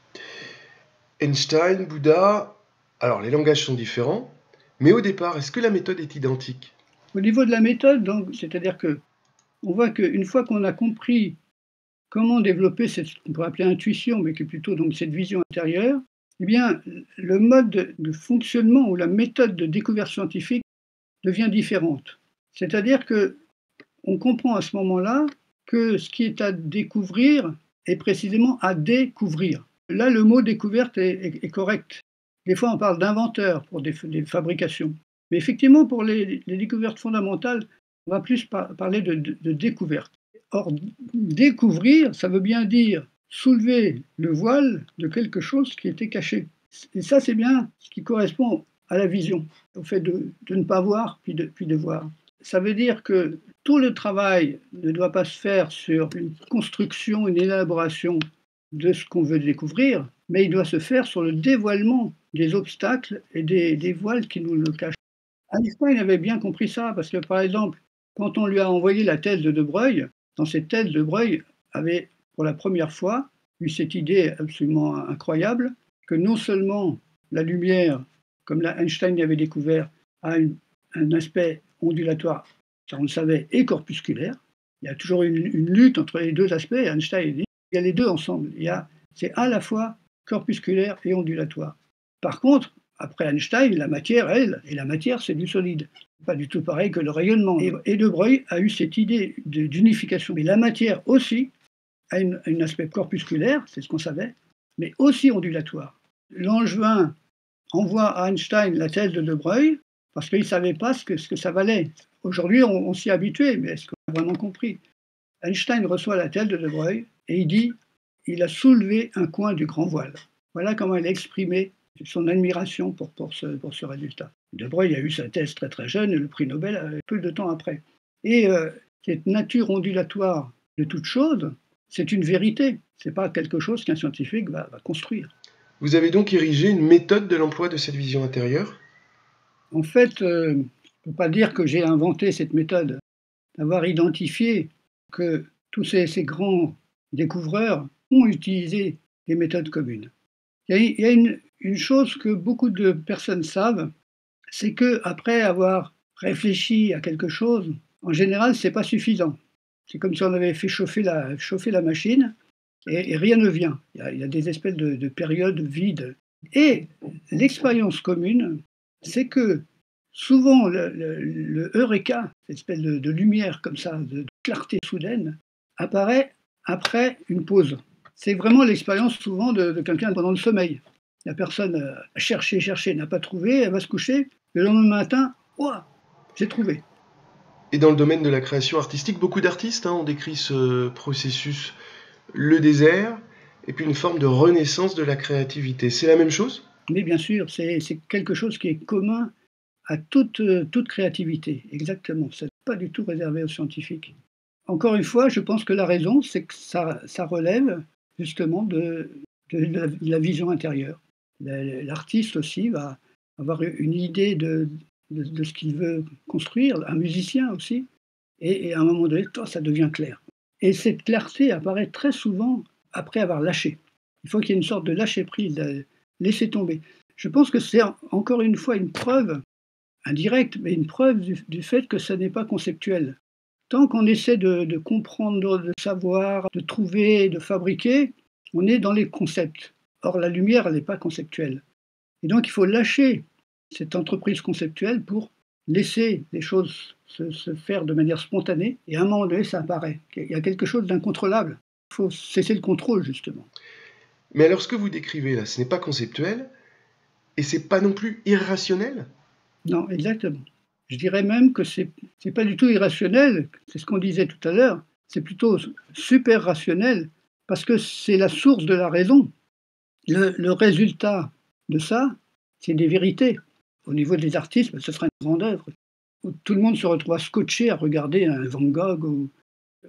A: Einstein, Bouddha, alors les langages sont différents, mais au départ, est-ce que la méthode est identique?
B: Au niveau de la méthode, donc, c'est-à-dire que on voit qu'une fois qu'on a compris comment développer cette qu'on pourrait appeler intuition, mais qui est plutôt donc cette vision intérieure, eh bien, le mode de fonctionnement ou la méthode de découverte scientifique devient différente. C'est-à-dire que on comprend à ce moment-là que ce qui est à découvrir est précisément à découvrir. Là, le mot découverte est, correct. Des fois, on parle d'inventeur pour des, fabrications. Mais effectivement, pour les, découvertes fondamentales, on va plus parler de, de, découverte. Or, découvrir, ça veut bien dire soulever le voile de quelque chose qui était caché. Et ça, c'est bien ce qui correspond à la vision, au fait de, ne pas voir puis de, puis de voir. Ça veut dire que tout le travail ne doit pas se faire sur une construction, une élaboration de ce qu'on veut découvrir, mais il doit se faire sur le dévoilement des obstacles et des, voiles qui nous le cachent. Einstein avait bien compris ça, parce que par exemple, quand on lui a envoyé la thèse de De Broglie, dans cette thèse, De Broglie avait pour la première fois eu cette idée absolument incroyable que non seulement la lumière, comme Einstein l'avait découvert, a un aspect ondulatoire, ça on le savait, et corpusculaire. Il y a toujours une, une lutte entre les deux aspects. Einstein dit il y a les deux ensemble. Il y a, c'est à la fois corpusculaire et ondulatoire. Par contre, après Einstein, la matière, elle, et la matière, c'est du solide. Pas du tout pareil que le rayonnement. Et, De Broglie a eu cette idée d'unification. Mais la matière aussi a un aspect corpusculaire, c'est ce qu'on savait, mais aussi ondulatoire. Langevin envoie à Einstein la thèse de De Broglie parce qu'il ne savait pas ce que, ça valait. Aujourd'hui, on, s'y habitué, mais est-ce qu'on a vraiment compris? Einstein reçoit la thèse de De Broglie et il dit il a soulevé un coin du grand voile. Voilà comment il a exprimé son admiration pour, ce, résultat. De Broglie a eu sa thèse très très jeune et le prix Nobel peu de temps après. Et euh, cette nature ondulatoire de toute chose, c'est une vérité. Ce n'est pas quelque chose qu'un scientifique va, construire.
A: Vous avez donc érigé une méthode de l'emploi de cette vision intérieure?
B: En fait, euh, je ne peux pas dire que j'ai inventé cette méthode. D'avoir identifié que tous ces, grands découvreurs ont utilisé des méthodes communes. Il y a, une, chose que beaucoup de personnes savent, c'est que après avoir réfléchi à quelque chose, en général, c'est pas suffisant. C'est comme si on avait fait chauffer la machine et, rien ne vient. Il y, a, des espèces de, périodes vides. Et l'expérience commune, c'est que souvent le, eureka, cette espèce de, lumière comme ça, de, clarté soudaine, apparaît après une pause. C'est vraiment l'expérience souvent de, quelqu'un pendant le sommeil. La personne a cherché, cherché, n'a pas trouvé, elle va se coucher. Le lendemain matin, ouah, j'ai trouvé.
A: Et dans le domaine de la création artistique, beaucoup d'artistes hein, ont décrit ce processus, le désert, et puis une forme de renaissance de la créativité. C'est la même chose?
B: Mais bien sûr, c'est quelque chose qui est commun à toute, toute créativité, exactement. Ce n'est pas du tout réservé aux scientifiques. Encore une fois, je pense que la raison, c'est que ça, relève justement de, la vision intérieure. L'artiste aussi va avoir une idée de, de, ce qu'il veut construire, un musicien aussi, et, à un moment donné, ça devient clair. Et cette clarté apparaît très souvent après avoir lâché. Il faut qu'il y ait une sorte de lâcher prise, de laisser tomber. Je pense que c'est encore une fois une preuve indirecte, mais une preuve du, fait que ça n'est pas conceptuel. Tant qu'on essaie de, de, comprendre, de savoir, de trouver, de fabriquer, on est dans les concepts. Or, la lumière, elle n'est pas conceptuelle. Et donc, il faut lâcher cette entreprise conceptuelle pour laisser les choses se, faire de manière spontanée. Et à un moment donné, ça apparaît. Il y a quelque chose d'incontrôlable. Il faut cesser le contrôle, justement.
A: Mais alors, ce que vous décrivez là, ce n'est pas conceptuel et c'est pas non plus irrationnel?
B: Non, exactement. Je dirais même que c'est n'est pas du tout irrationnel, c'est ce qu'on disait tout à l'heure, c'est plutôt super rationnel parce que c'est la source de la raison. le résultat de ça, c'est des vérités au niveau des artistes, ce sera une grande œuvre. Tout le monde se retrouve scotché à regarder un Van Gogh ou,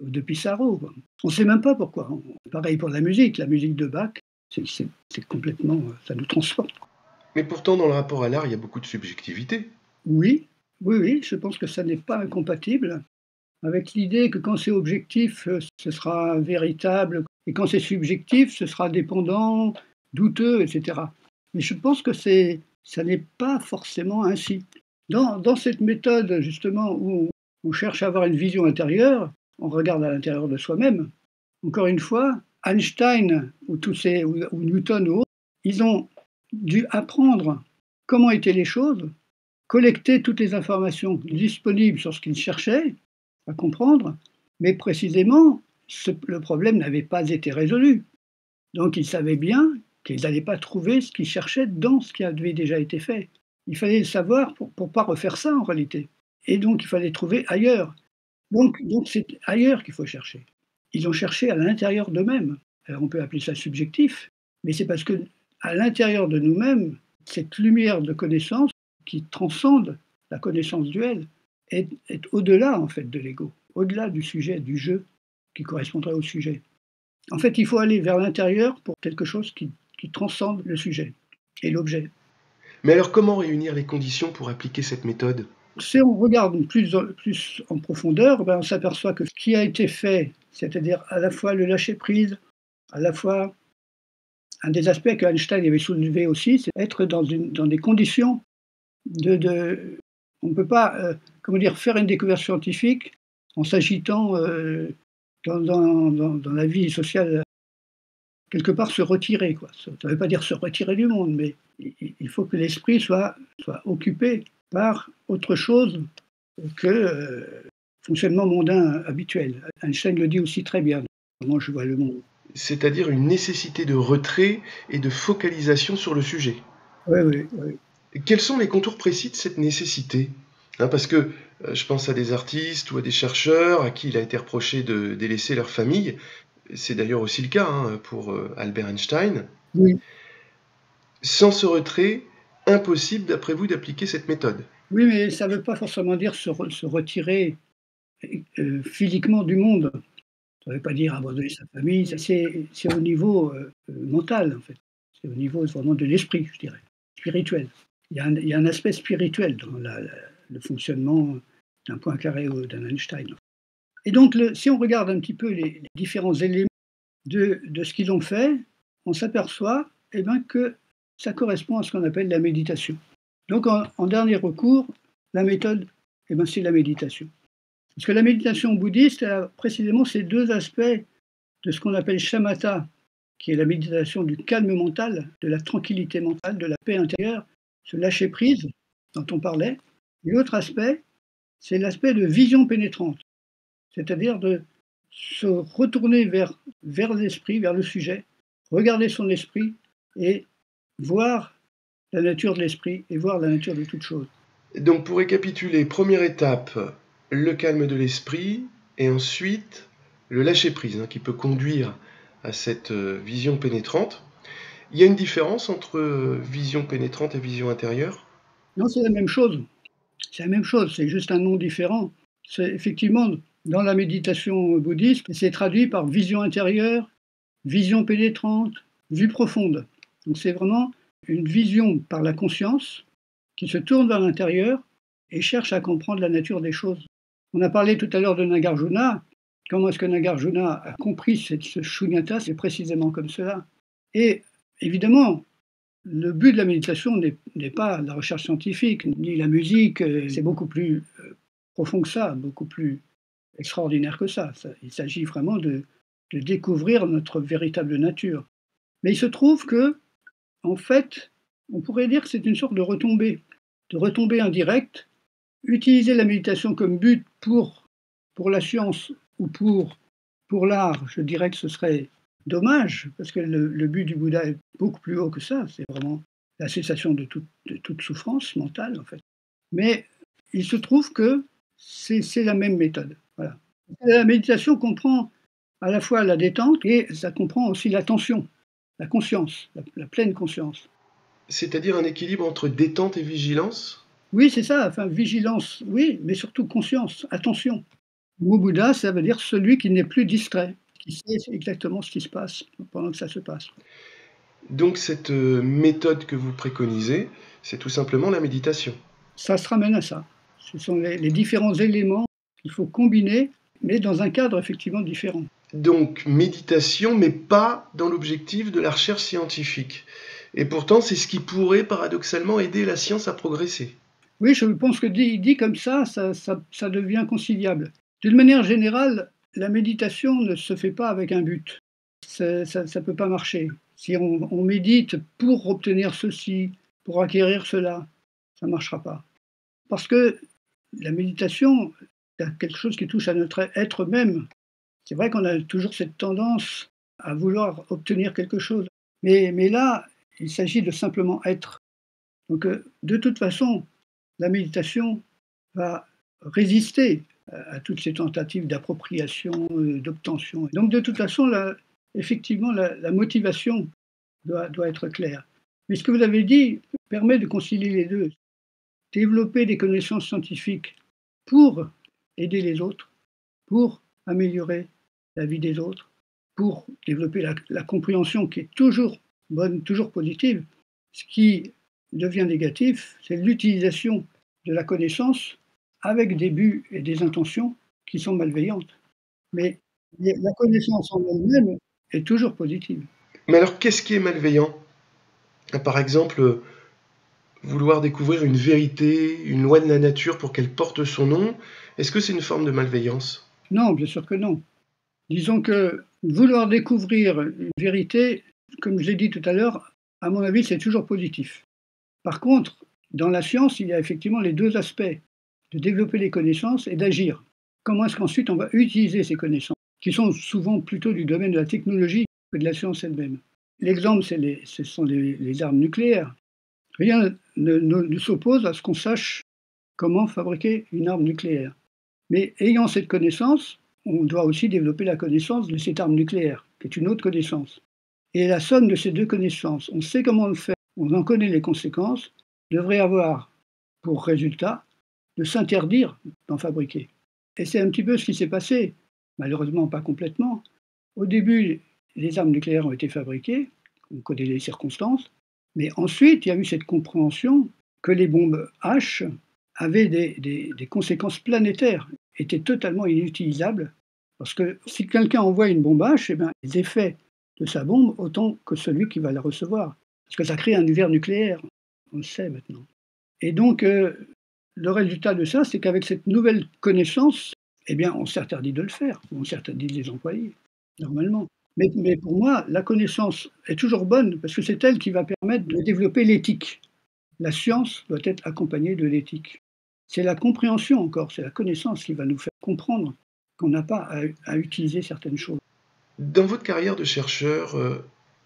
B: de Pissarro. On ne sait même pas pourquoi. Pareil pour la musique, la musique de Bach, c'est complètement, ça nous transporte.
A: Mais pourtant, dans le rapport à l'art, il y a beaucoup de subjectivité.
B: Oui, oui, oui, je pense que ça n'est pas incompatible avec l'idée que quand c'est objectif, ce sera véritable, et quand c'est subjectif, ce sera dépendant, douteux, etc. Mais je pense que ça n'est pas forcément ainsi. Dans, cette méthode, justement, où on cherche à avoir une vision intérieure, on regarde à l'intérieur de soi-même. Encore une fois, Einstein ou, Newton ou autres, ils ont dû apprendre comment étaient les choses, collecter toutes les informations disponibles sur ce qu'ils cherchaient à comprendre, mais précisément, le problème n'avait pas été résolu. Donc ils savaient bien qu'ils n'allaient pas trouver ce qu'ils cherchaient dans ce qui avait déjà été fait. Il fallait le savoir pour ne pas refaire ça en réalité. Et donc il fallait trouver ailleurs. Donc donc c'est ailleurs qu'il faut chercher. Ils ont cherché à l'intérieur d'eux-mêmes. Alors on peut appeler ça subjectif, mais c'est parce que à l'intérieur de nous-mêmes, cette lumière de connaissance qui transcende la connaissance duelle est, est au-delà en fait de l'ego, au-delà du sujet, du jeu qui correspondrait au sujet. En fait, il faut aller vers l'intérieur pour quelque chose qui qui transcende le sujet et l'objet.
A: Mais alors comment réunir les conditions pour appliquer cette méthode?
B: Si on regarde plus, en profondeur, ben on s'aperçoit que ce qui a été fait, c'est-à-dire à la fois le lâcher-prise, à la fois un des aspects que Einstein avait soulevé aussi, c'est être dans, des conditions de, de on ne peut pas euh, comment dire, faire une découverte scientifique en s'agitant euh, dans, la vie sociale quelque part se retirer. Quoi. Ça ne veut pas dire se retirer du monde, mais il faut que l'esprit soit, soit occupé par autre chose que le euh, fonctionnement mondain habituel. Einstein le dit aussi très bien, comment je vois le monde.
A: C'est-à-dire une nécessité de retrait et de focalisation sur le sujet.
B: Oui, oui, oui.
A: Quels sont les contours précis de cette nécessité? Hein, Parce que euh, je pense à des artistes ou à des chercheurs à qui il a été reproché de délaisser leur famille. C'est d'ailleurs aussi le cas hein, pour euh, Albert Einstein.
B: Oui.
A: Sans ce retrait, impossible d'après vous d'appliquer cette méthode.
B: Oui, mais ça ne veut pas forcément dire se, retirer euh, physiquement du monde. Ça ne veut pas dire abandonner sa famille. C'est au niveau euh, mental, en fait. C'est au niveau vraiment de l'esprit, je dirais, spirituel. Il y, a un, aspect spirituel dans le fonctionnement d'un point carré d'un Einstein. Et donc, si on regarde un petit peu les, différents éléments de, ce qu'ils ont fait, on s'aperçoit eh ben, que ça correspond à ce qu'on appelle la méditation. Donc en, dernier recours, la méthode, eh ben, c'est la méditation. Parce que la méditation bouddhiste a précisément ces deux aspects de ce qu'on appelle shamatha, qui est la méditation du calme mental, de la tranquillité mentale, de la paix intérieure, ce lâcher prise dont on parlait. Et l'autre aspect, c'est l'aspect de vision pénétrante, c'est-à-dire de se retourner vers, vers l'esprit, vers le sujet, regarder son esprit et voir la nature de l'esprit et voir la nature de toute chose.
A: Donc pour récapituler, première étape, le calme de l'esprit et ensuite le lâcher-prise hein, qui peut conduire à cette euh, vision pénétrante. Il y a une différence entre euh, vision pénétrante et vision intérieure?
B: Non, c'est la même chose. C'est la même chose, c'est juste un nom différent. C'est effectivement dans la méditation bouddhiste, c'est traduit par vision intérieure, vision pénétrante, vue profonde. Donc c'est vraiment une vision par la conscience qui se tourne vers l'intérieur et cherche à comprendre la nature des choses. On a parlé tout à l'heure de Nagarjuna. Comment est-ce que Nagarjuna a compris cette, ce shunyata? C'est précisément comme cela. Et évidemment, le but de la méditation n'est pas la recherche scientifique, ni la musique, euh, c'est beaucoup plus euh, profond que ça, beaucoup plus extraordinaire que ça. il s'agit vraiment de, découvrir notre véritable nature. Mais il se trouve que, en fait, on pourrait dire que c'est une sorte de retombée, de retombée indirecte. Utiliser la méditation comme but pour, pour la science ou pour, pour l'art, je dirais que ce serait dommage, parce que le, but du Bouddha est beaucoup plus haut que ça. C'est vraiment la cessation de toute, de toute souffrance mentale, en fait. Mais il se trouve que c'est la même méthode. Voilà. La méditation comprend à la fois la détente et ça comprend aussi l'attention, la conscience, la, pleine conscience.
A: C'est-à-dire un équilibre entre détente et vigilance?
B: Oui, c'est ça. Enfin, vigilance, oui, mais surtout conscience, attention. Le Bouddha, ça veut dire celui qui n'est plus distrait, qui sait exactement ce qui se passe pendant que ça se passe.
A: Donc cette euh, méthode que vous préconisez, c'est tout simplement la méditation.
B: Ça se ramène à ça. Ce sont les différents éléments il faut combiner, mais dans un cadre effectivement différent.
A: Donc méditation, mais pas dans l'objectif de la recherche scientifique. Et pourtant, c'est ce qui pourrait paradoxalement aider la science à progresser.
B: Oui, je pense que dit, dit comme ça, ça, devient conciliable. D'une manière générale, la méditation ne se fait pas avec un but. Ça ne peut pas marcher. Si on, on, médite pour obtenir ceci, pour acquérir cela, ça ne marchera pas. Parce que la méditation, quelque chose qui touche à notre être même. C'est vrai qu'on a toujours cette tendance à vouloir obtenir quelque chose. Mais, mais là, il s'agit de simplement être. Donc, euh, de toute façon, la méditation va résister à, toutes ces tentatives d'appropriation, euh, d'obtention. Donc, de toute façon, effectivement, la, motivation doit, doit être claire. Mais ce que vous avez dit permet de concilier les deux. Développer des connaissances scientifiques pour aider les autres, pour améliorer la vie des autres, pour développer la, compréhension qui est toujours bonne, toujours positive. Ce qui devient négatif, c'est l'utilisation de la connaissance avec des buts et des intentions qui sont malveillantes. Mais la connaissance en elle-même est toujours positive.
A: Mais alors, qu'est-ce qui est malveillant? Par exemple, vouloir découvrir une vérité, une loi de la nature pour qu'elle porte son nom, est-ce que c'est une forme de malveillance?
B: Non, bien sûr que non. Disons que vouloir découvrir une vérité, comme je l'ai dit tout à l'heure, à mon avis, c'est toujours positif. Par contre, dans la science, il y a effectivement les deux aspects, de développer les connaissances et d'agir. Comment est-ce qu'ensuite on va utiliser ces connaissances, qui sont souvent plutôt du domaine de la technologie que de la science elle-même? L'exemple, ce sont les armes nucléaires. Rien ne, s'oppose à ce qu'on sache comment fabriquer une arme nucléaire. Mais ayant cette connaissance, on doit aussi développer la connaissance de cette arme nucléaire, qui est une autre connaissance. Et la somme de ces deux connaissances, on sait comment le faire, on en connaît les conséquences, devrait avoir pour résultat de s'interdire d'en fabriquer. Et c'est un petit peu ce qui s'est passé, malheureusement pas complètement. Au début, les armes nucléaires ont été fabriquées, on connaît les circonstances, mais ensuite, il y a eu cette compréhension que les bombes H avaient des, conséquences planétaires, étaient totalement inutilisables, parce que si quelqu'un envoie une bombe H, eh bien, les effets de sa bombe autant que celui qui va la recevoir. Parce que ça crée un univers nucléaire, on le sait maintenant. Et donc, euh, le résultat de ça, c'est qu'avec cette nouvelle connaissance, eh bien, on s'interdit de le faire, on s'interdit de les employer, normalement. Mais, mais, pour moi, la connaissance est toujours bonne parce que c'est elle qui va permettre de développer l'éthique. La science doit être accompagnée de l'éthique. C'est la compréhension encore, c'est la connaissance qui va nous faire comprendre qu'on n'a pas à, utiliser certaines choses.
A: Dans votre carrière de chercheur, euh,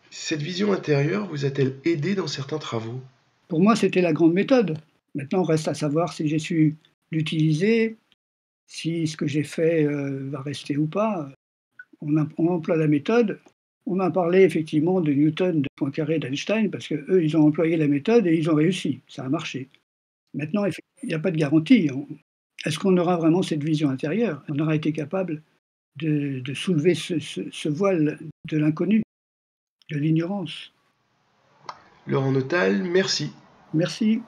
A: cette vision intérieure vous a-t-elle aidé dans certains travaux?
B: Pour moi, c'était la grande méthode. Maintenant, reste à savoir si j'ai su l'utiliser, si ce que j'ai fait euh, va rester ou pas. On, emploie la méthode. On a parlé effectivement de Newton, de Poincaré, d'Einstein, parce qu'eux, ils ont employé la méthode et ils ont réussi. Ça a marché. Maintenant, il n'y a pas de garantie. Est-ce qu'on aura vraiment cette vision intérieure? On aura été capable de, soulever ce, voile de l'inconnu, de l'ignorance.
A: Laurent Notal, merci.
B: Merci.